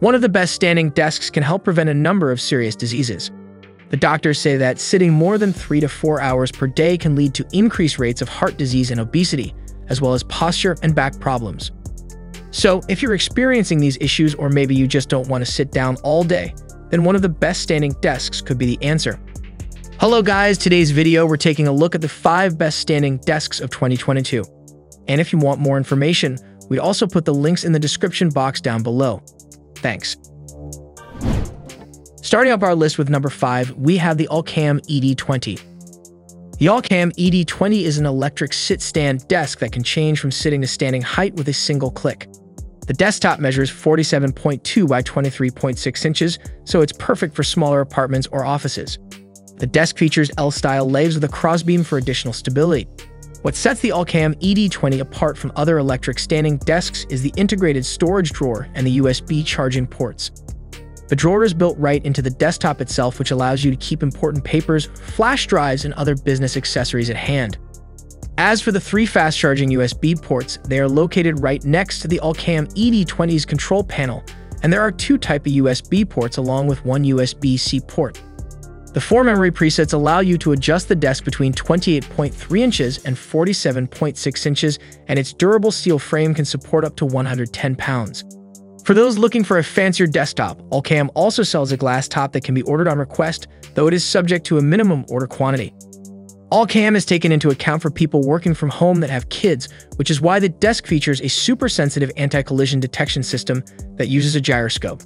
One of the best standing desks can help prevent a number of serious diseases. The doctors say that sitting more than three to four hours per day can lead to increased rates of heart disease and obesity, as well as posture and back problems. So, if you're experiencing these issues or maybe you just don't want to sit down all day, then one of the best standing desks could be the answer. Hello guys, today's video we're taking a look at the 5 best standing desks of 2022. And if you want more information, we'd also put the links in the description box down below. Thanks. Starting up our list with number 5, we have the Allcam ED20. The Allcam ED20 is an electric sit-stand desk that can change from sitting to standing height with a single click. The desktop measures 47.2 by 23.6 inches, so it's perfect for smaller apartments or offices. The desk features L-style legs with a crossbeam for additional stability. What sets the Allcam ED20 apart from other electric standing desks is the integrated storage drawer and the USB charging ports. The drawer is built right into the desktop itself, which allows you to keep important papers, flash drives, and other business accessories at hand. As for the three fast-charging USB ports, they are located right next to the Allcam ED20's control panel, and there are two type of USB ports along with one USB-C port. The four memory presets allow you to adjust the desk between 28.3 inches and 47.6 inches, and its durable steel frame can support up to 110 pounds. For those looking for a fancier desktop, Allcam also sells a glass top that can be ordered on request, though it is subject to a minimum order quantity. Allcam is taken into account for people working from home that have kids, which is why the desk features a super sensitive anti-collision detection system that uses a gyroscope.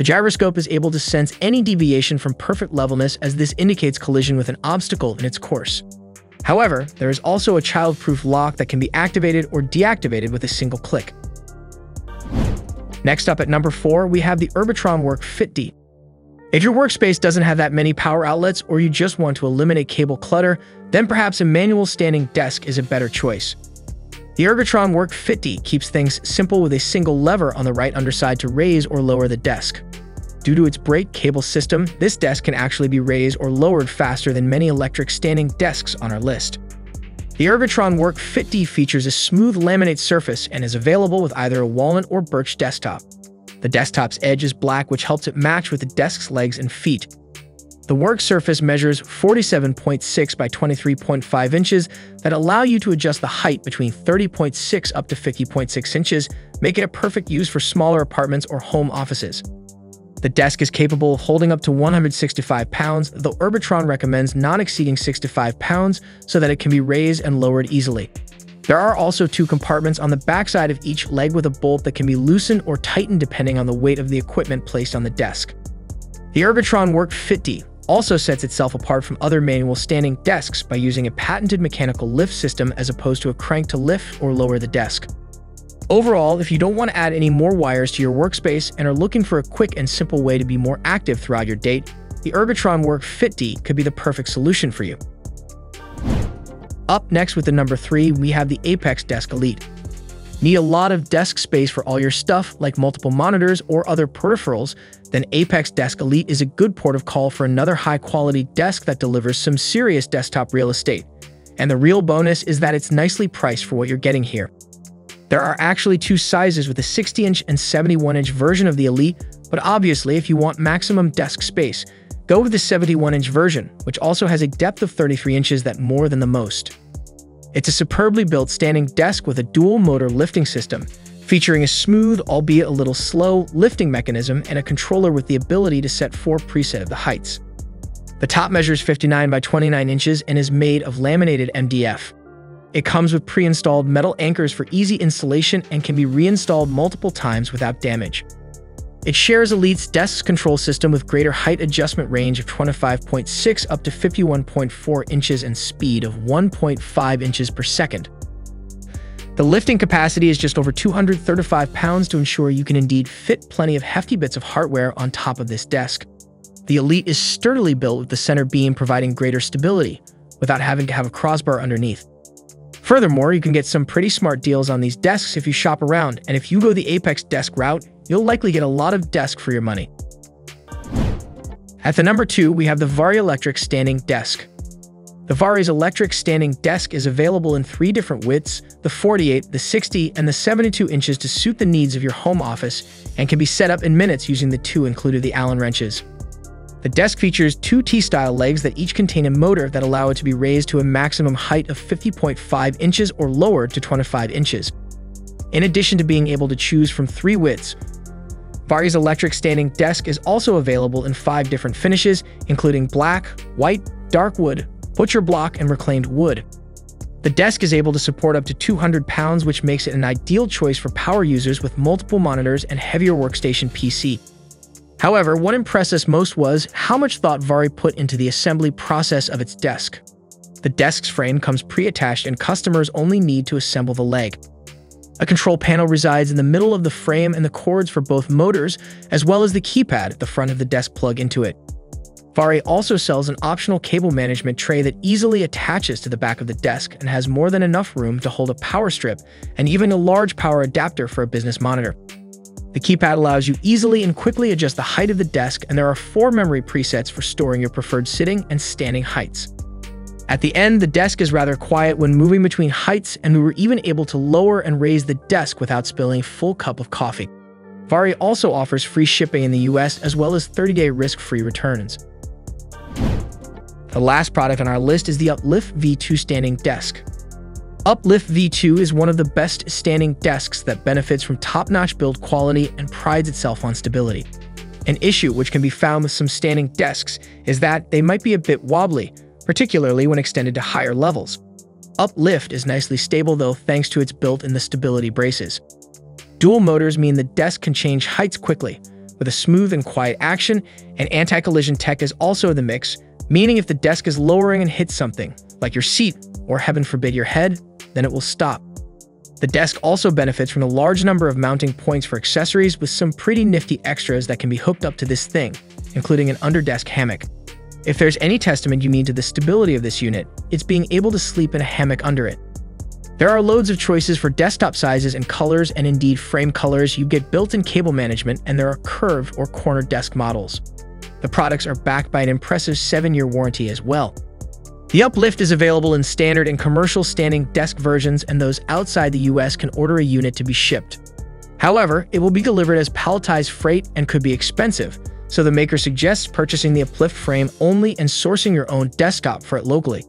The gyroscope is able to sense any deviation from perfect levelness as this indicates collision with an obstacle in its course. However, there is also a child-proof lock that can be activated or deactivated with a single click. Next up at number 4, we have the Ergotron WorkFit-D. If your workspace doesn't have that many power outlets or you just want to eliminate cable clutter, then perhaps a manual standing desk is a better choice. The Ergotron WorkFit-D keeps things simple with a single lever on the right underside to raise or lower the desk. Due to its brake cable system, this desk can actually be raised or lowered faster than many electric standing desks on our list. The Ergotron WorkFit-D features a smooth laminate surface and is available with either a walnut or birch desktop. The desktop's edge is black which helps it match with the desk's legs and feet. The work surface measures 47.6 by 23.5 inches that allow you to adjust the height between 30.6 up to 50.6 inches, making it a perfect use for smaller apartments or home offices. The desk is capable of holding up to 165 pounds, though Ergotron recommends not exceeding 65 pounds so that it can be raised and lowered easily. There are also two compartments on the backside of each leg with a bolt that can be loosened or tightened depending on the weight of the equipment placed on the desk. The Ergotron WorkFit-D also sets itself apart from other manual standing desks by using a patented mechanical lift system as opposed to a crank to lift or lower the desk. Overall, if you don't want to add any more wires to your workspace and are looking for a quick and simple way to be more active throughout your date, the Ergotron Work D could be the perfect solution for you. Up next with the number 3, we have the ApexDesk Elite. Need a lot of desk space for all your stuff, like multiple monitors or other peripherals, then ApexDesk Elite is a good port of call for another high-quality desk that delivers some serious desktop real estate. And the real bonus is that it's nicely priced for what you're getting here. There are actually two sizes with a 60-inch and 71-inch version of the Elite, but obviously if you want maximum desk space, go with the 71-inch version, which also has a depth of 33 inches that more than the most. It's a superbly built standing desk with a dual-motor lifting system, featuring a smooth, albeit a little slow, lifting mechanism and a controller with the ability to set four preset of the heights. The top measures 59 by 29 inches and is made of laminated MDF. It comes with pre-installed metal anchors for easy installation and can be reinstalled multiple times without damage. It shares Elite's desk control system with greater height adjustment range of 25.6 up to 51.4 inches and speed of 1.5 inches per second. The lifting capacity is just over 235 pounds to ensure you can indeed fit plenty of hefty bits of hardware on top of this desk. The Elite is sturdily built with the center beam providing greater stability, without having to have a crossbar underneath. Furthermore, you can get some pretty smart deals on these desks if you shop around, and if you go the Apex desk route, you'll likely get a lot of desk for your money. At the number 2, we have the Vari Electric Standing Desk. The Vari's electric standing desk is available in three different widths, the 48, the 60, and the 72 inches to suit the needs of your home office, and can be set up in minutes using the two included the Allen wrenches. The desk features two T-style legs that each contain a motor that allow it to be raised to a maximum height of 50.5 inches or lowered to 25 inches. In addition to being able to choose from three widths, Vari's electric standing desk is also available in five different finishes, including black, white, dark wood, butcher block, and reclaimed wood. The desk is able to support up to 200 pounds, which makes it an ideal choice for power users with multiple monitors and heavier workstation PC. However, what impressed us most was how much thought Vari put into the assembly process of its desk. The desk's frame comes pre-attached and customers only need to assemble the leg. A control panel resides in the middle of the frame and the cords for both motors, as well as the keypad at the front of the desk plug into it. Vari also sells an optional cable management tray that easily attaches to the back of the desk and has more than enough room to hold a power strip and even a large power adapter for a business monitor. The keypad allows you easily and quickly adjust the height of the desk, and there are four memory presets for storing your preferred sitting and standing heights. At the end, the desk is rather quiet when moving between heights, and we were even able to lower and raise the desk without spilling a full cup of coffee. Vari also offers free shipping in the US as well as 30-day risk-free returns. The last product on our list is the Uplift V2 standing desk. Uplift V2 is one of the best standing desks that benefits from top-notch build quality and prides itself on stability. An issue which can be found with some standing desks is that they might be a bit wobbly, particularly when extended to higher levels. Uplift is nicely stable though thanks to its built-in the stability braces. Dual motors mean the desk can change heights quickly, with a smooth and quiet action, and anti-collision tech is also in the mix, meaning if the desk is lowering and hits something, like your seat or heaven forbid your head, then it will stop. The desk also benefits from a large number of mounting points for accessories with some pretty nifty extras that can be hooked up to this thing, including an under-desk hammock. If there's any testament you mean to the stability of this unit, it's being able to sleep in a hammock under it. There are loads of choices for desktop sizes and colors, and indeed frame colors, you get built-in cable management, and there are curved or corner desk models. The products are backed by an impressive 7-year warranty as well. The Uplift is available in standard and commercial standing desk versions, and those outside the US can order a unit to be shipped. However, it will be delivered as palletized freight and could be expensive, so the maker suggests purchasing the Uplift frame only and sourcing your own desktop for it locally.